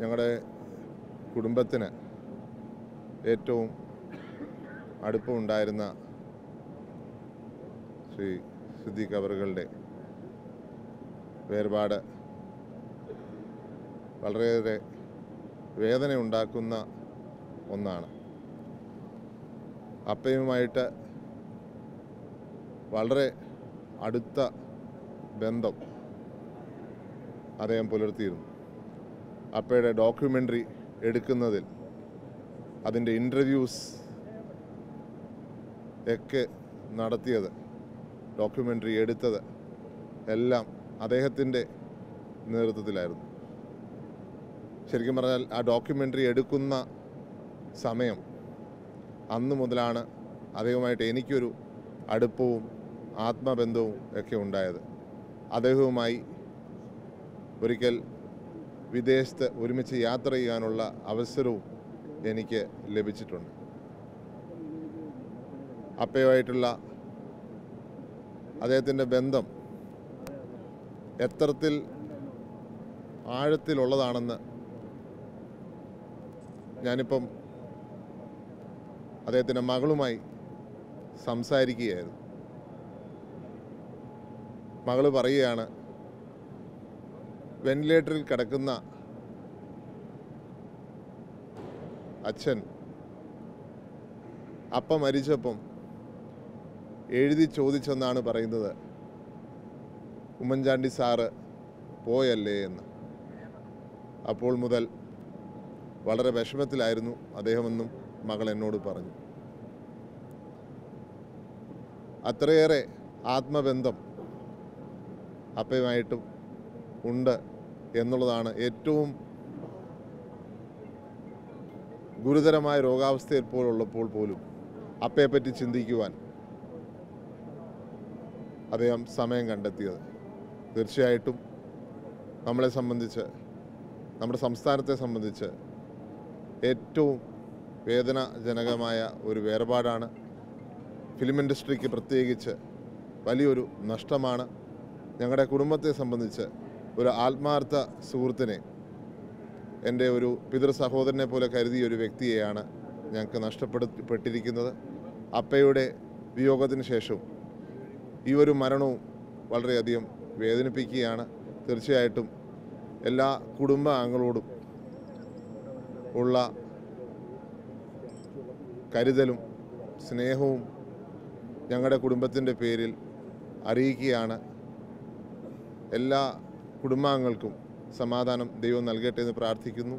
ഞങ്ങളുടെ കുടുംബത്തിന് ഏറ്റവും അടുപ്പമുണ്ടായിരുന്ന ശ്രീ സിദ്ദീഖ് അവറുകളുടെ വേർപാട് വളരെയേറെ വേദന ഉണ്ടാക്കുന്ന ഒന്നാണ്. അപ്പയുമായിട്ട് വളരെ അടുത്ത ബന്ധം അദ്ദേഹം പുലർത്തിയിരുന്നു. അപ്പയുടെ ഡോക്യുമെന്ററി എടുക്കുന്നതിൽ അതിന്റെ ഇന്റർവ്യൂസ് ഒക്കെ നടത്തിയത് ഡോക്യുമെന്ററി എടുത്തത് എല്ലാം അദ്ദേഹത്തിന്റെ നേതൃത്വത്തിലായിരുന്നു. ശരിക്കും പറഞ്ഞാൽ ആ ഡോക്യുമെന്ററി എടുക്കുന്ന സമയം അന്ന് മുതലാണ് അദ്ദേഹവുമായിട്ട് എനിക്കൊരു അടുപ്പവും ആത്മബന്ധവും ഒക്കെ ഉണ്ടായത്. അദ്ദേഹവുമായി ഒരിക്കൽ വിദേശത്ത് ഒരുമിച്ച് യാത്ര ചെയ്യാനുള്ള അവസരവും എനിക്ക് ലഭിച്ചിട്ടുണ്ട്. അപ്പയുമായിട്ടുള്ള അദ്ദേഹത്തിന്റെ ബന്ധം എത്രത്തിൽ ആഴത്തിലുള്ളതാണെന്ന് ഞാനിപ്പം അദ്ദേഹത്തിന്റെ മകളുമായി സംസാരിക്കുകയായിരുന്നു. മകൾ പറയുകയാണ് വെന്റിലേറ്ററിൽ കിടക്കുന്ന അച്ഛൻ അപ്പ മരിച്ചപ്പം എഴുതി ചോദിച്ചെന്നാണ് പറയുന്നത്. ഉമ്മൻചാണ്ടി സാറ് പോയല്ലേ എന്ന്. അപ്പോൾ മുതൽ വളരെ വിഷമത്തിലായിരുന്നു അദ്ദേഹമെന്നും മകൾ എന്നോട് പറഞ്ഞു. അത്രയേറെ ആത്മബന്ധം അപ്പയുമായിട്ടും ഉണ്ട്. എന്നുള്ളതാണ് ഏറ്റവും ഗുരുതരമായ രോഗാവസ്ഥയിൽ പോലുള്ളപ്പോൾ പോലും അപ്പയെപ്പറ്റി ചിന്തിക്കുവാൻ അദ്ദേഹം സമയം കണ്ടെത്തിയത്. തീർച്ചയായിട്ടും നമ്മളെ സംബന്ധിച്ച് നമ്മുടെ സംസ്ഥാനത്തെ സംബന്ധിച്ച് ഏറ്റവും വേദനാജനകമായ ഒരു വേർപാടാണ്. ഫിലിം ഇൻഡസ്ട്രിക്ക് പ്രത്യേകിച്ച് വലിയൊരു നഷ്ടമാണ്. ഞങ്ങളുടെ കുടുംബത്തെ സംബന്ധിച്ച് ഒരു ആത്മാർത്ഥ സുഹൃത്തിനെ എന്റെ ഒരു പിതൃ സഹോദരനെ പോലെ കരുതിയ ഒരു വ്യക്തിയെയാണ് ഞങ്ങൾക്ക് നഷ്ടപ്പെടുത്തിപ്പെട്ടിരിക്കുന്നത്. അപ്പയുടെ വിയോഗത്തിന് ശേഷവും ഈ ഒരു മരണവും വളരെയധികം വേദനിപ്പിക്കുകയാണ്. തീർച്ചയായിട്ടും എല്ലാ കുടുംബാംഗങ്ങളോടും ഉള്ള കരുതലും സ്നേഹവും ഞങ്ങളുടെ കുടുംബത്തിന്റെ പേരിൽ അറിയിക്കുകയാണ്. എല്ലാ കുടുംബാംഗങ്ങൾക്കും സമാധാനം ദൈവം നൽകട്ടെ എന്ന് പ്രാർത്ഥിക്കുന്നു.